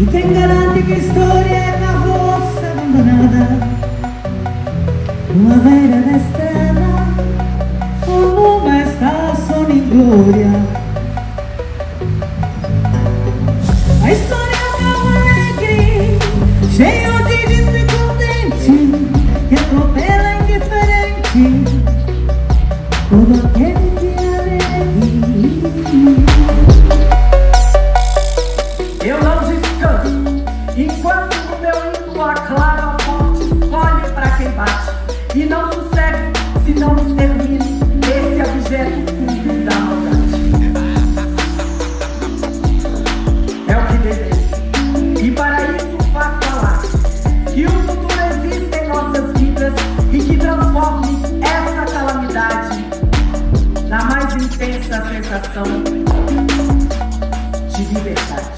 y tenga la antica historia en la voz abandonada. Una vera d'estrada un lume scarso in gloria. E não sucede se não extermine esse objeto público da maldade. É o que desejo. E para isso faço falar que o futuro existe em nossas vidas e que transforme essa calamidade na mais intensa sensação de liberdade.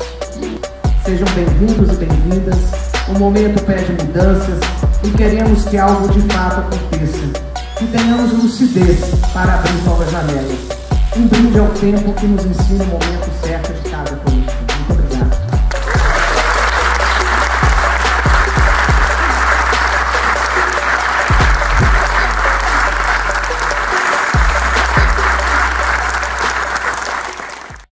Sejam bem-vindos e bem-vindas. O momento pede mudanças e queremos que algo de fato aconteça. Que tenhamos lucidez para abrir novas janelas. Um brinde ao tempo que nos ensina o momento certo